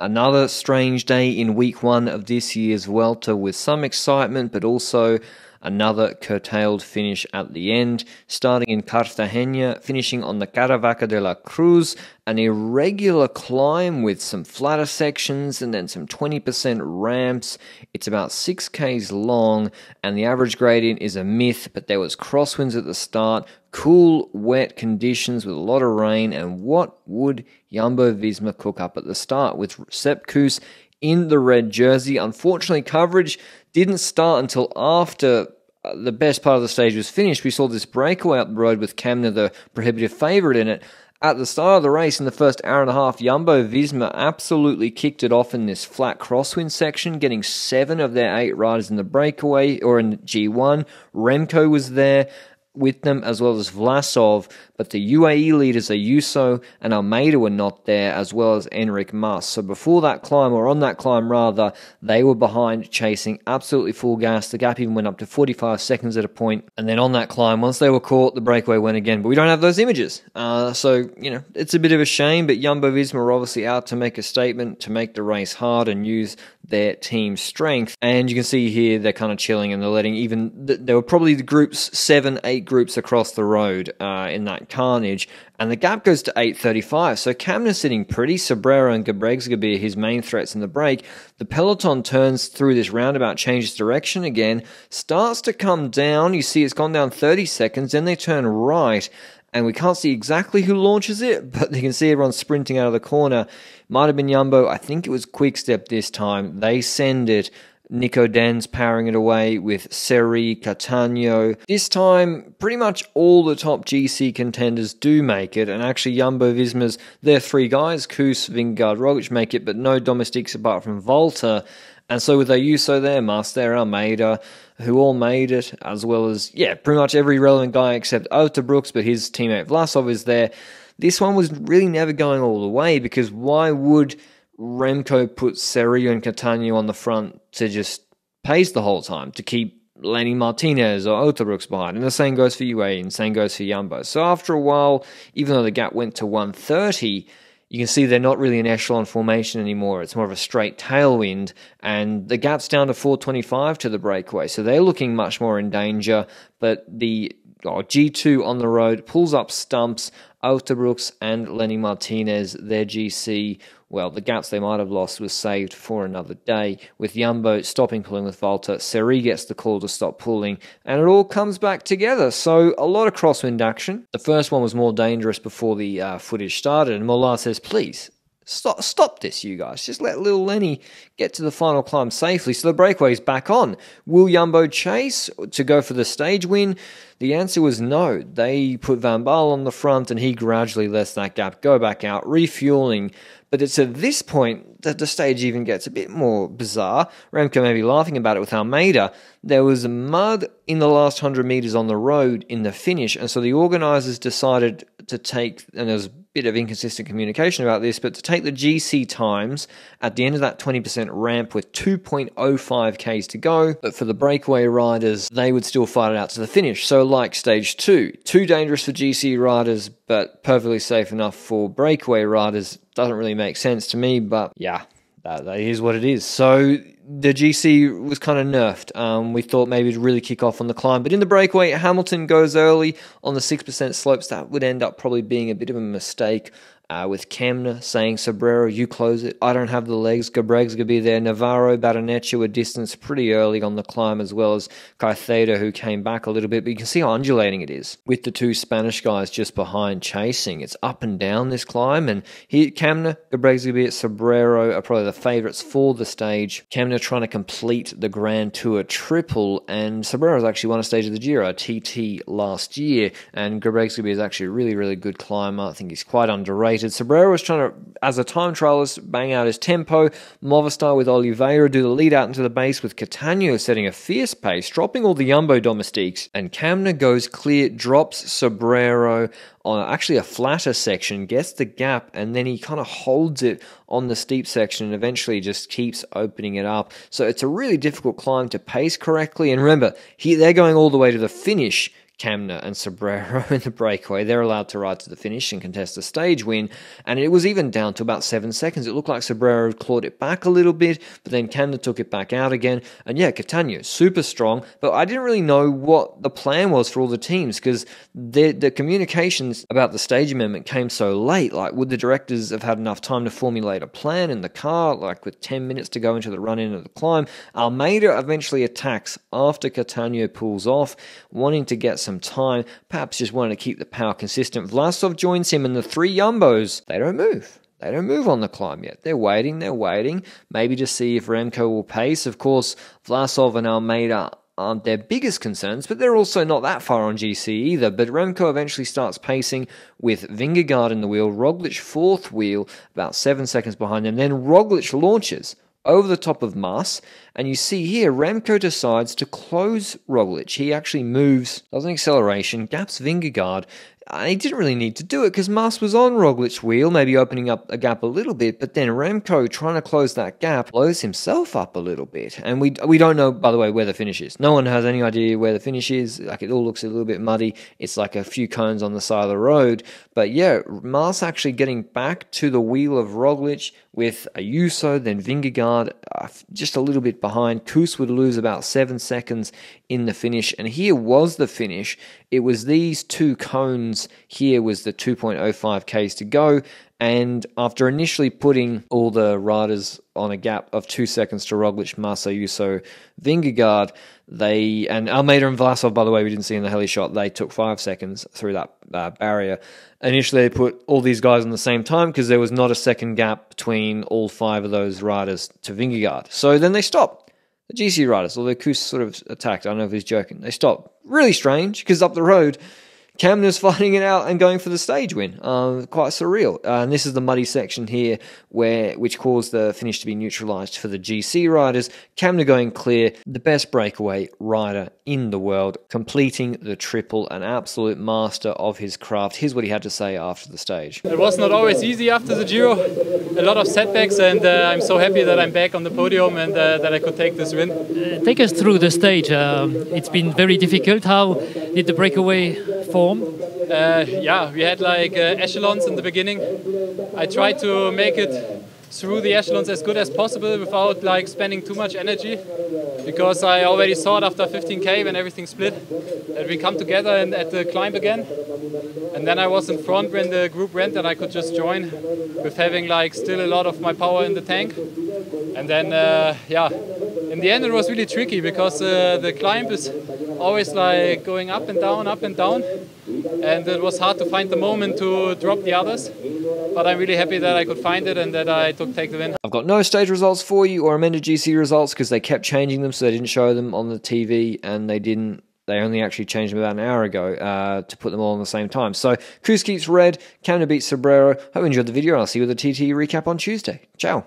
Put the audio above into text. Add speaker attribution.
Speaker 1: Another strange day in week one of this year's Vuelta with some excitement, but also another curtailed finish at the end, starting in Cartagena, finishing on the Caravaca de la Cruz, an irregular climb with some flatter sections and then some 20% ramps. It's about 6k's long, and the average gradient is a myth, but there was crosswinds at the start, cool, wet conditions with a lot of rain, and what would Jumbo Visma cook up at the start with Sepp Kuss in the red jersey? Unfortunately, coverage didn't start until after the best part of the stage was finished. We saw this breakaway road with Kämna, the prohibitive favourite in it. At the start of the race, in the first hour and a half, Jumbo Visma absolutely kicked it off in this flat crosswind section, getting seven of their eight riders in the breakaway or in G1. Remco was there with them, as well as Vlasov, but the UAE leaders Ayuso and Almeida were not there, as well as Enric Mas. So before that climb, or on that climb rather, they were behind, chasing absolutely full gas. The gap even went up to 45 seconds at a point. And then on that climb, once they were caught, the breakaway went again. But we don't have those images. Uh, so, you know, it's a bit of a shame, but Jumbo Visma are obviously out to make a statement, to make the race hard and use their team strength. And you can see here they're kind of chilling and they're letting even, there were probably the groups, seven, eight groups across the road uh, in that carnage, and the gap goes to 8.35. So Kämna's sitting pretty. Sobrero and Ghebreigzabhier are his main threats in the break. The peloton turns through this roundabout, changes direction again, starts to come down. You see it's gone down 30 seconds, then they turn right, and we can't see exactly who launches it, but you can see everyone sprinting out of the corner. Might have been Yumbo. I think it was Quickstep this time. They send it Nico Denz powering it away with Serry, Cattaneo. This time, pretty much all the top GC contenders do make it, and actually Jumbo Visma's, their three guys, Kuss, Vingegaard, Roglic make it, but no domestics apart from Valter. And so with Ayuso there, Master, Almeida, who all made it, as well as, yeah, pretty much every relevant guy except Brooks, but his teammate Vlasov is there. This one was really never going all the way because why would Remco put Serry and Cattaneo on the front to just pace the whole time to keep Lenny Martinez or Uijtdebroeks behind. And the same goes for UAE and the same goes for Jumbo. So after a while, even though the gap went to 130, you can see they're not really an echelon formation anymore. It's more of a straight tailwind, and the gap's down to 425 to the breakaway. So they're looking much more in danger, but the oh, G2 on the road pulls up stumps. Uijtdebroeks and Lenny Martinez, their GC, well, the gaps they might have lost was saved for another day. With Jumbo stopping pulling with Valter, Serry gets the call to stop pulling, and it all comes back together. So a lot of crosswind action. The first one was more dangerous before the uh, footage started, and Molard says, please, Stop, stop this, you guys. Just let little Lenny get to the final climb safely. So the breakaway's back on. Will Jumbo chase to go for the stage win? The answer was no. They put Van Baarle on the front and he gradually lets that gap go back out, refueling. But it's at this point that the stage even gets a bit more bizarre. Remco may be laughing about it with Almeida. There was mud in the last 100 metres on the road in the finish, and so the organisers decided to take, and there was bit of inconsistent communication about this, but to take the GC times at the end of that 20% ramp with 2.05 Ks to go, but for the breakaway riders, they would still fight it out to the finish. So, like stage two, too dangerous for GC riders, but perfectly safe enough for breakaway riders. Doesn't really make sense to me, but yeah, that, that is what it is. So the GC was kind of nerfed. Um, we thought maybe it'd really kick off on the climb, but in the breakaway, Hamilton goes early on the 6% slopes. That would end up probably being a bit of a mistake uh, with Kämna saying, Sobrero, you close it. I don't have the legs. Gebreg's going to be there. Navarro, Barrenetxea were distance pretty early on the climb, as well as Caicedo, who came back a little bit. But you can see how undulating it is with the two Spanish guys just behind chasing. It's up and down this climb. And here, Kämna, Gebreg's going to be at Sobrero are probably the favourites for the stage. Trying to complete the Grand Tour triple. And Sobrero's actually won a stage of the Giro, TT, last year. And going to actually a really, really good climber. I think he's quite underrated rated. Sobrero was trying to, as a time trialist, bang out his tempo. Movistar with Oliveira do the lead out into the base with Cattaneo setting a fierce pace, dropping all the Jumbo domestiques. And Kämna goes clear, drops Sobrero on actually a flatter section, gets the gap, and then he kind of holds it on the steep section and eventually just keeps opening it up. So it's a really difficult climb to pace correctly. And remember, he, they're going all the way to the finish Kämna and Sobrero in the breakaway. They're allowed to ride to the finish and contest a stage win. And it was even down to about seven seconds. It looked like Sobrero clawed it back a little bit, but then Kämna took it back out again. And yeah, Cattaneo, super strong. But I didn't really know what the plan was for all the teams because the, the communications about the stage amendment came so late. Like, would the directors have had enough time to formulate a plan in the car, like with 10 minutes to go into the run in of the climb? Almeida eventually attacks after Cattaneo pulls off, wanting to get some time, perhaps just wanting to keep the power consistent. Vlasov joins him, and the three Jumbos, they don't move. They don't move on the climb yet. They're waiting, they're waiting, maybe to see if Remco will pace. Of course, Vlasov and Almeida aren't their biggest concerns, but they're also not that far on GC either. But Remco eventually starts pacing with Vingegaard in the wheel, Roglic fourth wheel, about seven seconds behind them. Then Roglic launches over the top of Mas, and you see here Remco decides to close Roglic. He actually moves, does an acceleration, gaps Vingegaard, and he didn't really need to do it because Mas was on Roglic's wheel, maybe opening up a gap a little bit, but then Remco trying to close that gap blows himself up a little bit. And we we don't know, by the way, where the finish is. No one has any idea where the finish is. Like it all looks a little bit muddy. It's like a few cones on the side of the road. But yeah, Mas actually getting back to the wheel of Roglic with Ayuso, then Vingegaard uh, just a little bit behind. Kuss would lose about seven seconds in the finish, and here was the finish. It was these two cones here was the 2.05 k's to go, and after initially putting all the riders on a gap of two seconds to Roglic, Ayuso, Vingegaard, they and Almeida and Vlasov, by the way, we didn't see in the heli shot. They took five seconds through that uh, barrier. Initially, they put all these guys on the same time because there was not a second gap between all five of those riders to Vingegaard. So then they stopped. The GC riders, although Kuss sort of attacked, I don't know if he's joking. They stopped. Really strange because up the road Kämna's fighting it out and going for the stage win. Uh, quite surreal. Uh, and this is the muddy section here, where which caused the finish to be neutralised for the GC riders. Kämna going clear, the best breakaway rider in the world, completing the triple, an absolute master of his craft. Here's what he had to say after the stage.
Speaker 2: It was not always easy after the Giro. A lot of setbacks, and uh, I'm so happy that I'm back on the podium and uh, that I could take this win.
Speaker 3: Uh, take us through the stage. Um, it's been very difficult. How did the breakaway form?
Speaker 2: Uh, yeah, we had like uh, echelons in the beginning. I tried to make it through the echelons as good as possible without like spending too much energy because I already saw it after 15k when everything split that we come together and at the climb again and then I was in front when the group went and I could just join with having like still a lot of my power in the tank and then uh, yeah in the end it was really tricky because uh, the climb is always like going up and down up and down and it was hard to find the moment to drop the others but I'm really happy that I could find it and that I took take the win.
Speaker 1: I've got no stage results for you or amended GC results because they kept changing them, so they didn't show them on the TV and they didn't. They only actually changed them about an hour ago uh, to put them all on the same time. So Kuss keeps red, Kämna beats Sobrero. Hope you enjoyed the video. and I'll see you with a TT recap on Tuesday. Ciao.